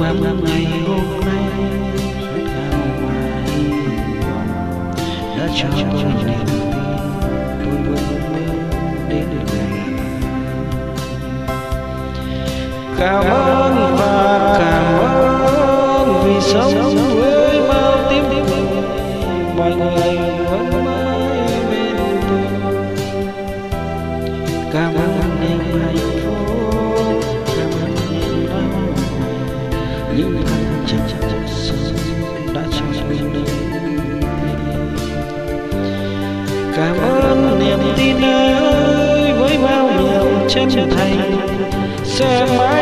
Bóng ngày hôm nay rất ngoài Đã cho tôi niềm tin, Tôi vươn lên đến ngày Cảm ơn và cảm ơn vì sống cảm ơn niềm tin ấy với bao nhiêu chân thành. Sẽ mãi mãi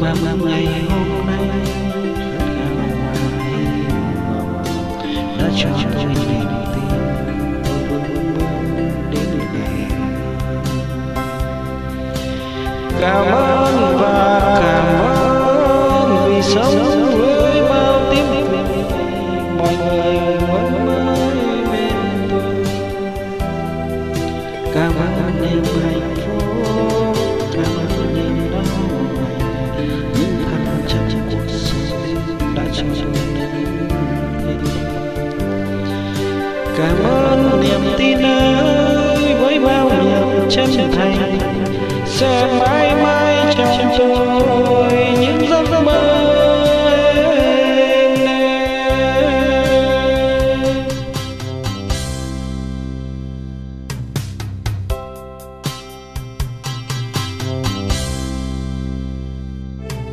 Cảm ơn ngày hôm nay đã cho tôi niềm tin tôi vẫn muốn đến ngày cảm ơn và cảm ơn vì sống với bao tiếng mọi người vẫn mãi bên tôi cảm ơn em hạnh cảm ơn niềm tin ơi với bao niềm chân thành. Sẽ mãi mãi trong tôi những giấc mơ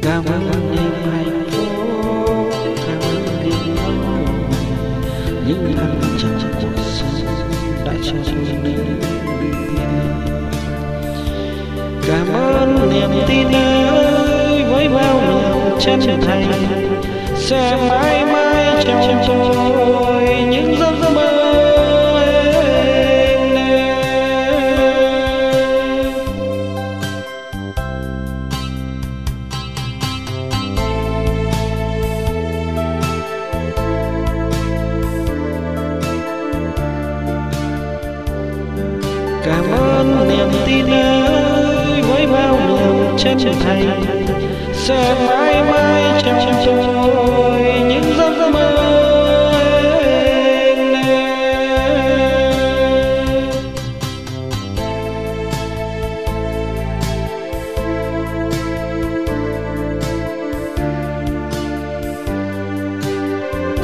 cảm ơn niềm hạnh phúc, cảm ơn niềm đau những thăng trầm niềm tin ơi với bao lòng chân thành. Sẽ mãi mãi trong tôi những giấc mơ cảm ơn niềm tin ơi chân thành. Sẽ mãi mãi trong tôi những giấc mơ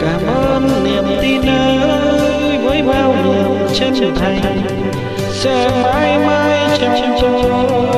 cảm ơn niềm tin ấy với bao niềm chân thành. Sẽ mãi mãi trong tôi